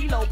kilo